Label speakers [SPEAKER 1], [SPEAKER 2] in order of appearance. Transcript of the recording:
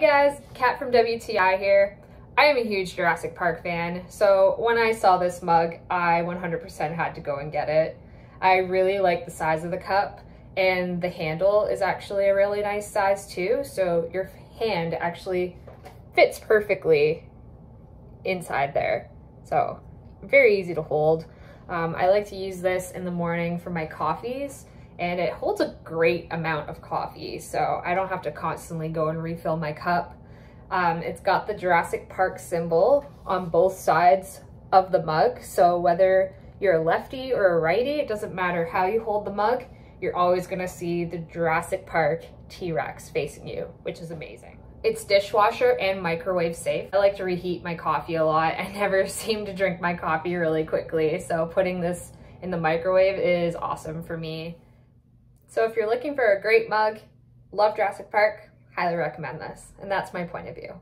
[SPEAKER 1] Guys, Kat from WTI here. I am a huge Jurassic Park fan, so when I saw this mug, I 100% had to go and get it. I really like the size of the cup, and the handle is actually a really nice size too, so your hand actually fits perfectly inside there. So very easy to hold. Um, I like to use this in the morning for my coffees and it holds a great amount of coffee so I don't have to constantly go and refill my cup. Um, it's got the Jurassic Park symbol on both sides of the mug so whether you're a lefty or a righty, it doesn't matter how you hold the mug, you're always gonna see the Jurassic Park T-Rex facing you, which is amazing. It's dishwasher and microwave safe. I like to reheat my coffee a lot. I never seem to drink my coffee really quickly, so putting this in the microwave is awesome for me. So if you're looking for a great mug, love Jurassic Park, highly recommend this. And that's my point of view.